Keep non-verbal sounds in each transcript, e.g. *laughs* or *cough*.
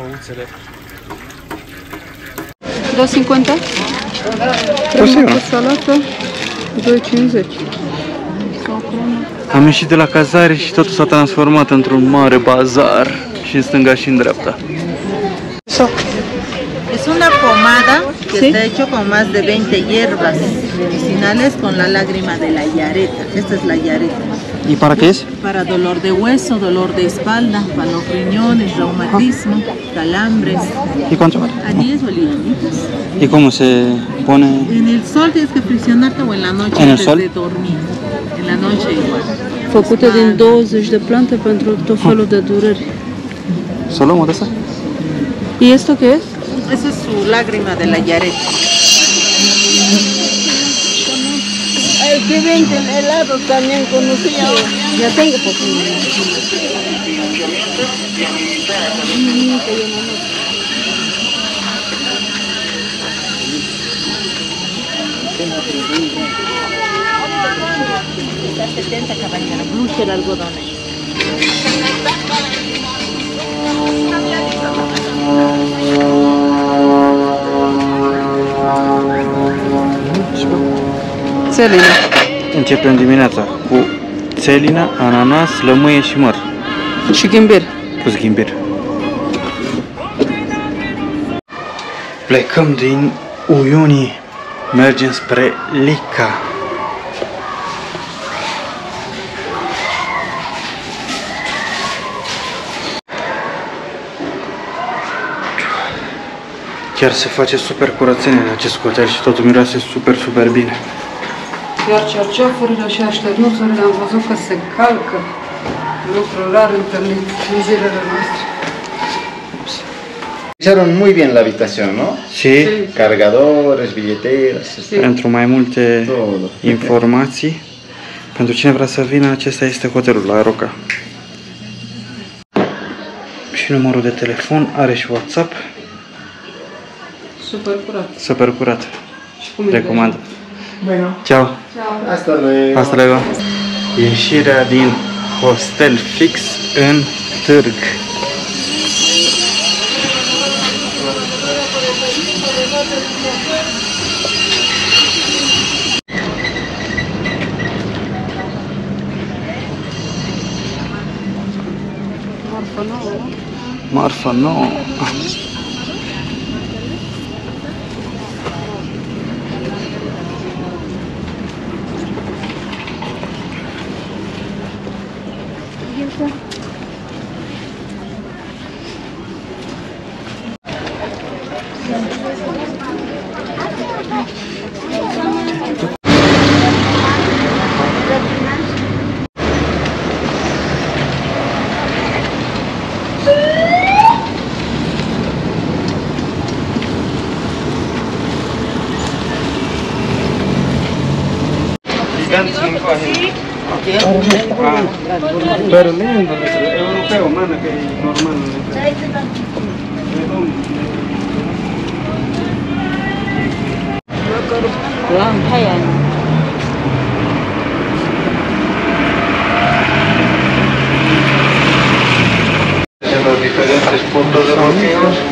Ouțele. 2,50? Posibil. salată, 2,50. Am ieșit de la cazare și totul s-a transformat într-un mare bazar și în stânga și în dreapta. Es una pomada que Sí. está hecho con más de 20 hierbas medicinales con la lágrima de la yareta. Esta es la yareta. ¿Y para qué es? Para dolor de hueso, dolor de espalda, para los riñones, reumatismo, calambres. ¿Y cuánto vale? A 10 bolivianitos. ¿Y cómo se pone? En el sol tienes que friccionarte o en la noche ¿En el antes sol? de dormir. En la noche igual. Făcute din 20 de plante pentru tot felul de dureri. ¿Să o luăm de asta? ¿Y esto qué es? Esa es su lágrima de la yareta que venden helados también conocía. Yo tengo oportunidad. Mucho. Țelină. Începem dimineața cu țelină, ananas, lămâie și măr. Și ghimbir. Cu ghimbir. Plecăm din Uiuni, mergem spre Lica. Chiar se face super curățenie în acest hotel și totul miroase super, super bine. Iar cerceafurile și așternuțurile am văzut că se calcă. Lucru rar întâlnit în zilele noastre. Hicieron muy bien la habitación, ¿no? Și Cargadores, billeteras, este- pentru mai multe todo. informații, pentru cine vrea să vină, acesta este hotelul la Roca. Și numărul de telefon, are și WhatsApp, Super curat. super curat. Și cum e Recomand. Ciao. Hasta luego. Asta luego. Ieșirea din hostel fix în târg. Marfă nouă. Marfa nouă. Pero lindo, europeo, mana, que normal. en los diferentes puntos de bloqueos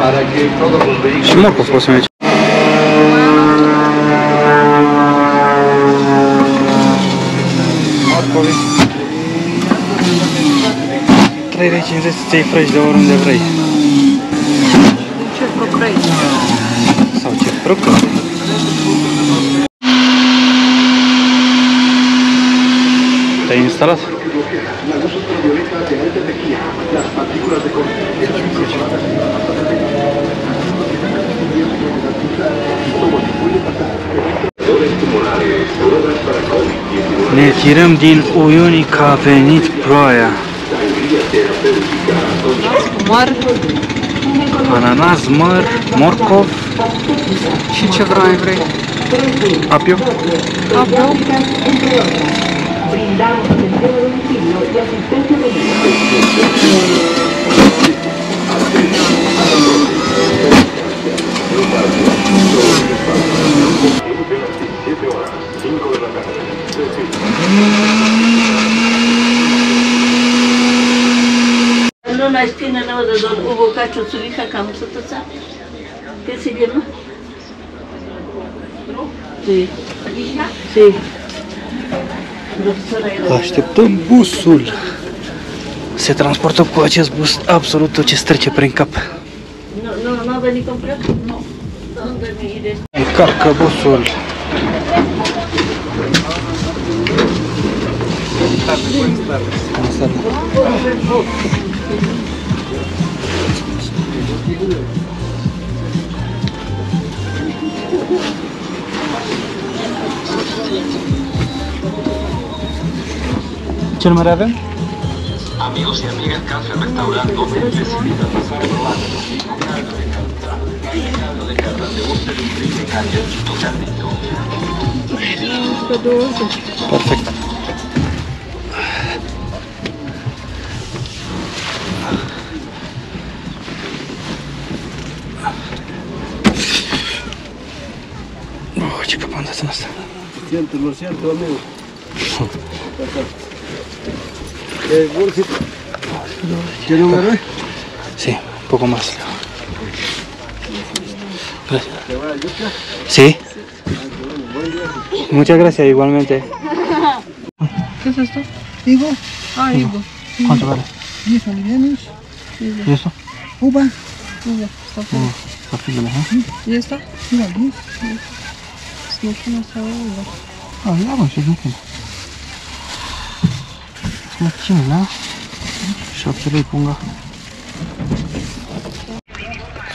Și vehículos morcov poți să mergi. Morcovi. 3 de 50 să iei fresh de oriunde vrei. Ce procrei? Sau ce procuri. Te-ai instalat? Ne tirăm din Uiuni că a venit ploaia. Măr Ananas, măr, morcov, și ce vrei vrei. apio. Apă. llamaba de don Hugo Cacho, su hija Camsototza. ¿Qué se llama? Sí. ¿Hija? Sí. Profesora era- Așteptăm busul. Se transportă cu acest bus absolut tot ce se trece prin cap. No, no, no ha venido completo. No. ¿Dónde me iré? Încarcă busul. Ce numere avem? Amigos y amigas, Café Restaurante Hotel les invita a pasar por la de cartas de usted y calle Tocandito. Perfect. Asta. Siento, lo siento, amigo. Bolsita. ¿Qué número es? Sí, un poco más. Gracias. Sí. Muchas gracias, igualmente. ¿Qué es esto? Higo, Ah, higo. ¿Cuánto vale? 10 bolivianos, ¿Y eso? uva, Uva, está feo. Está firme, ¿eh? ¿Y esta? uva 10. No sé, no sabe uva. Ah, ia mă, ce nu Mă, cine la? Șapte lei punga.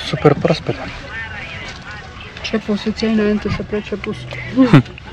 Super proaspăt. Ce poți să-ți iei înainte să plece busul? *laughs*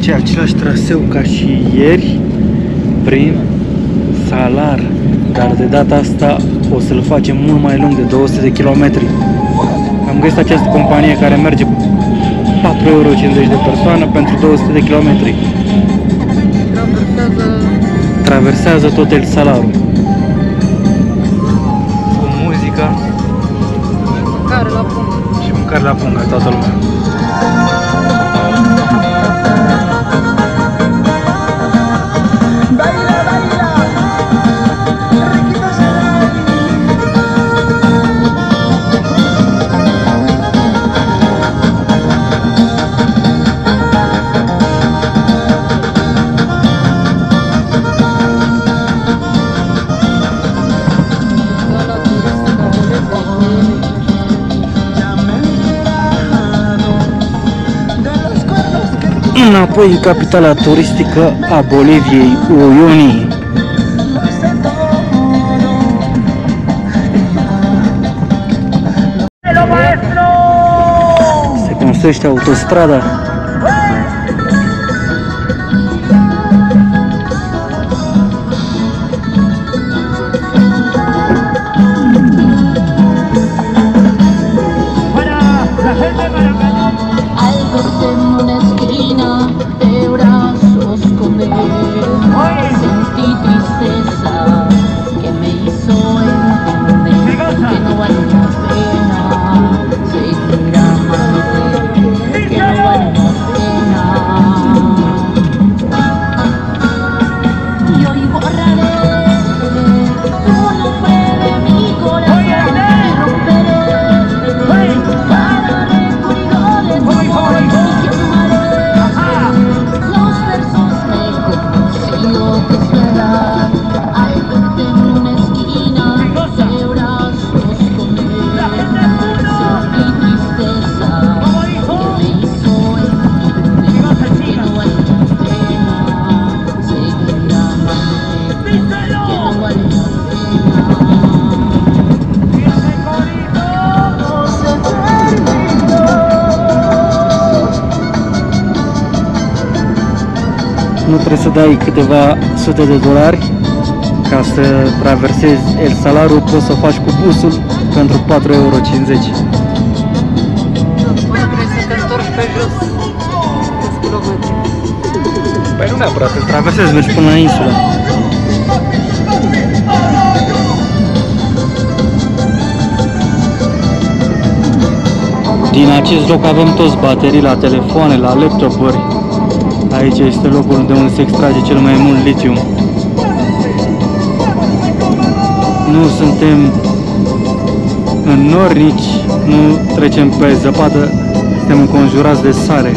face același traseu ca și ieri prin Salar, dar de data asta o să-l facem mult mai lung de 200 de kilometri. Am găsit această companie care merge cu 4,50 euro de persoană pentru 200 de kilometri. Traversează Traversează tot El Salarul. Cu muzica mâncare la punct. și mâncare la punga toată lumea. Înapoi în capitala turistică a Boliviei, Uyuni. lo sé todo. Se construiește autostrada Nu trebuie să dai câteva sute de dolari ca să traversezi El Salaru, poți să o faci cu busul pentru 4,50 euro. Apoi trebuie să te întorci pe jos. câți kilometri. Păi nu neapărat, îl traversezi, mergi până la insulă. Din acest loc avem toți baterii la telefoane, la laptopuri. Aici este locul de unde se extrage cel mai mult litium. Nu suntem în nori, nici nu trecem pe zăpadă, suntem înconjurați de sare.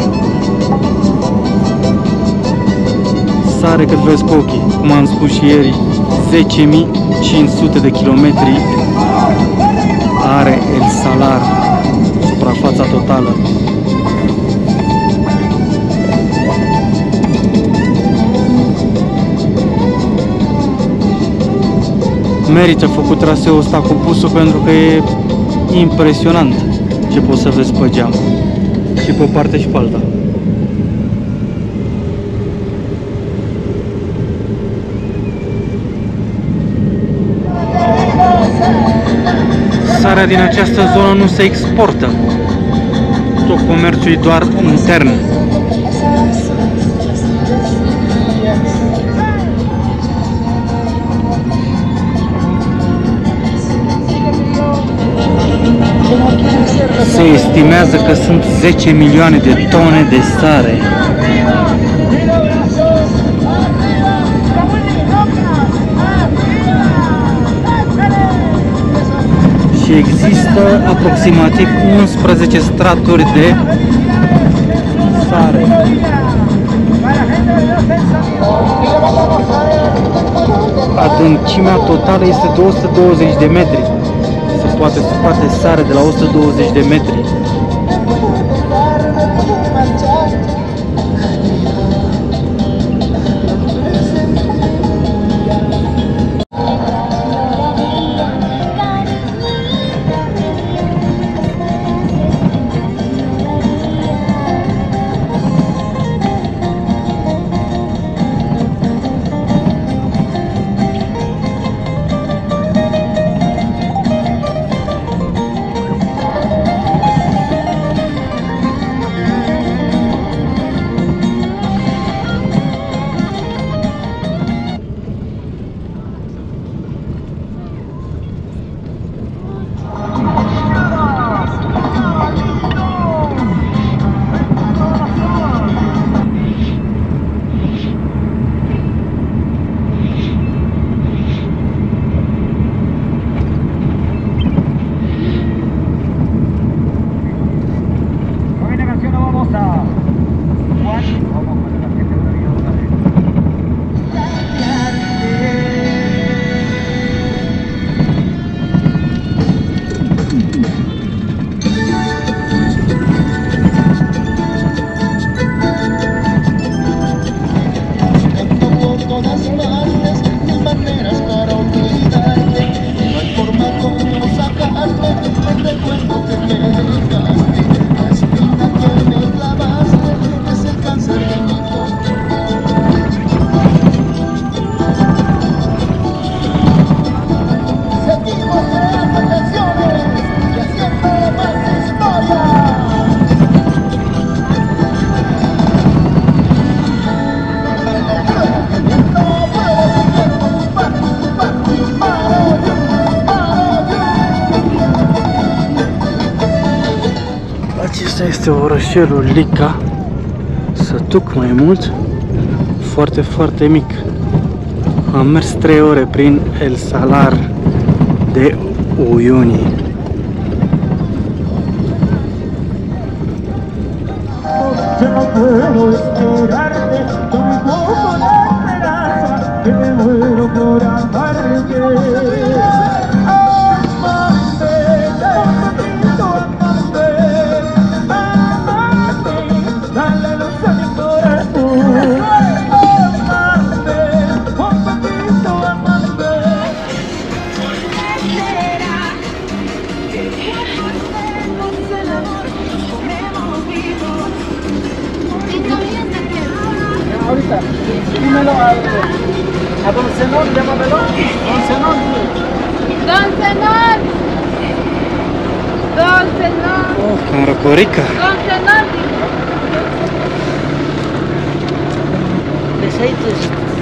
Sare cât vezi cu ochii, cum am spus și ieri, 10.500 de kilometri are El Salar, suprafața totală. Merită făcut traseul ăsta cu busul pentru că e impresionant ce poți să vezi pe geam. Și pe o parte și pe alta. Sarea din această zonă nu se exportă. Tot comerțul e doar intern. Se estimează că sunt 10 milioane de tone de sare. Și există aproximativ 11 straturi de sare. Adâncimea totală este 220 de metri. Se poate scoate sare de la 120 de metri. Acesta este orășelul Lica, sătuc mai mult, foarte, foarte mic. Am mers 3 ore prin El Salar de Uyuni. Yo no puedo esperarte, tampoco la esperanza, que me muero por amarte. Amarte,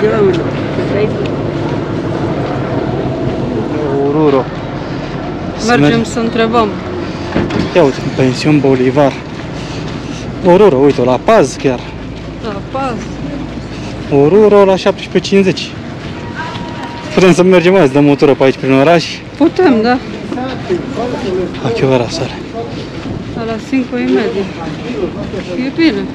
Aceites, llévamelo. Aceites. Oruro. Să Mergem merg- să întrebăm. Ia uite, pensiun Bolivar. Oruro, uite, la Paz chiar. La paz. Oruro la 17.50. Putem să mergem azi, dăm o tură pe aici prin oraș. Putem, da? A che ora sare? Alla 5 e media. E bine.